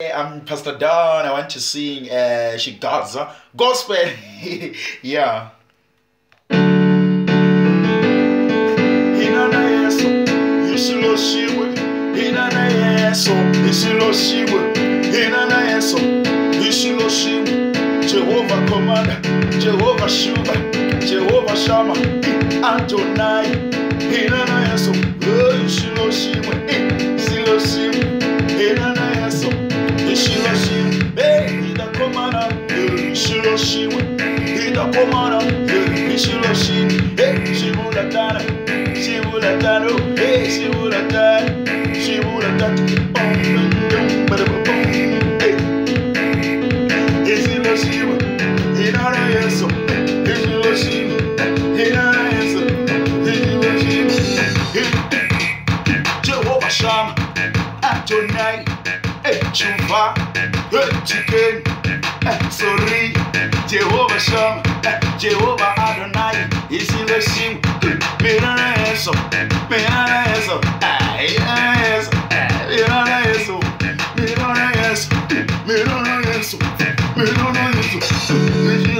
I'm Pastor Don. I want to sing uh, Shigaza gospel. yeah. Jehovah Commander, Jehovah Shuba, Jehovah Shammah, Adonai. Inana Yesu. Ishiloshiwe. Ida Commander, ishiloshiwe. Hey, shibulatana. Shibulatano, hey, shibulatana. Shibulatana. Bum, bum, bum, bum, bum. Hey. Ishiloshiwe. Inana Yesu, ishiloshiwe. Inana Yesu, ishiloshiwe. Jehovah Shammah, Adonai, eh, Jehovah, eh, Chicken, eh, sorry, Jehovah Shammah, eh, Jehovah Adonai, Ishiloshiwe. Mirana Yesu, Mirana Yesu, ah, Mirana Yesu, ah, Mirana Yesu, Mirana Yesu, Mirana Yesu, Mirana Yesu.